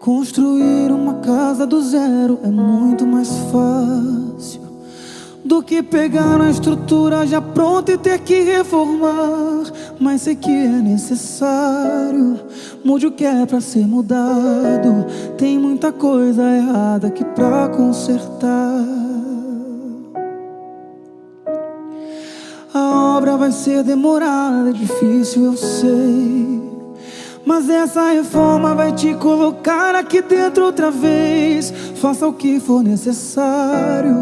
Construir uma casa do zero é muito mais fácil do que pegar uma estrutura já pronta e ter que reformar. Mas sei que é necessário, mude o que é pra ser mudado. Tem muita coisa errada aqui pra consertar. A obra vai ser demorada, é difícil, eu sei. Mas essa reforma vai te colocar aqui dentro outra vez. Faça o que for necessário,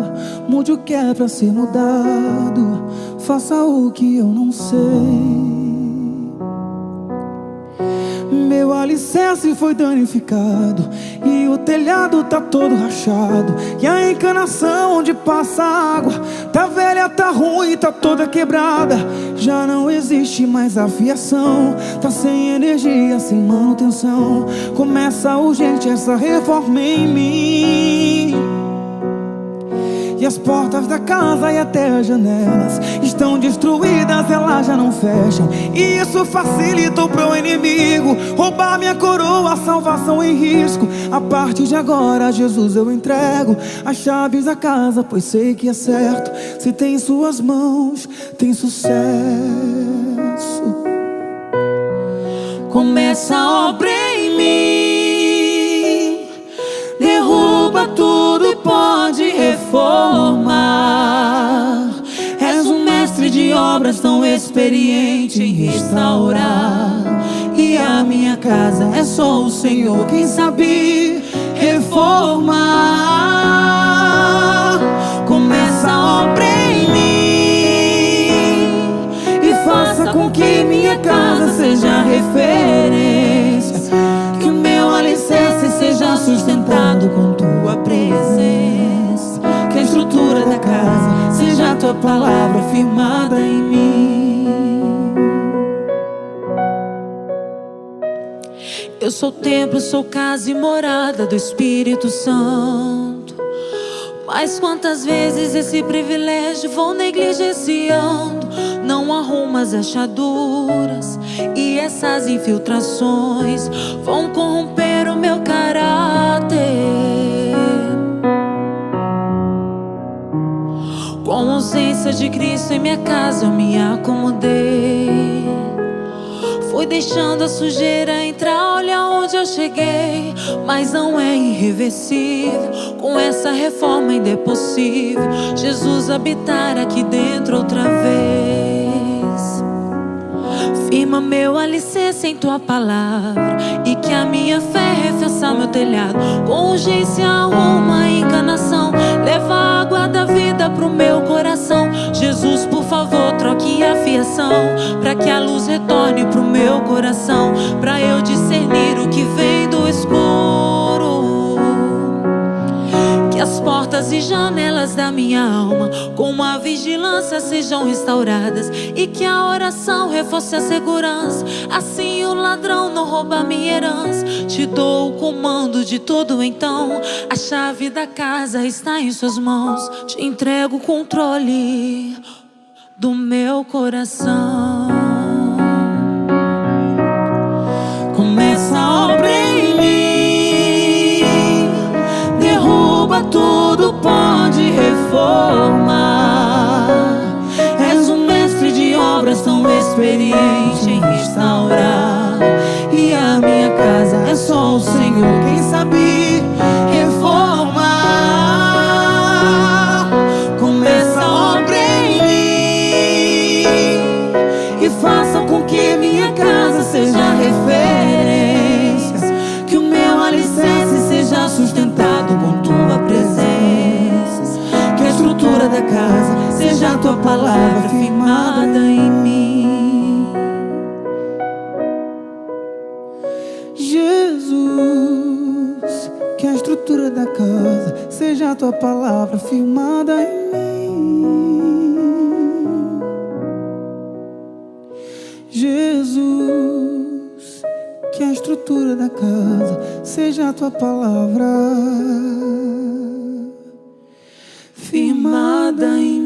mude o que é pra ser mudado. Faça o que eu não sei. Meu alicerce foi danificado E o telhado tá todo rachado. E a encanação onde passa água Tá velha, tá ruim, tá toda quebrada. Já não existe mais aviação Tá sem energia, sem manutenção. Começa urgente essa reforma em mim as portas da casa e até as janelas estão destruídas, elas já não fecham. E isso facilitou pro inimigo roubar minha coroa, salvação em risco. A partir de agora, Jesus, eu entrego as chaves da casa, pois sei que é certo. Se tem em suas mãos, tem sucesso. Começa a obra em mim, obras tão experiente em restaurar. E a minha casa é só o Senhor quem sabe reformar. Começa a obra em mim e faça com que minha casa seja referência. Que o meu Eu sou templo, sou casa e morada do Espírito Santo. Mas quantas vezes esse privilégio vou negligenciando? Não arrumo as achaduras e essas infiltrações vão corromper o meu caráter. Com a ausência de Cristo em minha casa, eu me acomodei. Fui deixando a sujeira entrar, eu cheguei. Mas não é irreversível, com essa reforma ainda é possível. Jesus habitar aqui dentro outra vez. Firma meu alicerce em tua palavra. E que a minha fé reforça meu telhado. Com urgência, uma encanação. Leva a água da vida pro meu coração. Jesus, por favor, troque a fiação. Pra que a luz retorne pro meu coração. Pra eu discernir que vem do escuro. Que as portas e janelas da minha alma, com a vigilância, sejam restauradas. E que a oração reforce a segurança. Assim o ladrão não rouba minha herança. Te dou o comando de tudo, então. A chave da casa está em Suas mãos. Te entrego o controle do meu coração. És um mestre de obras tão experiente em restaurar. Palavra firmada em mim. Jesus, que a estrutura da casa seja a tua palavra Firmada em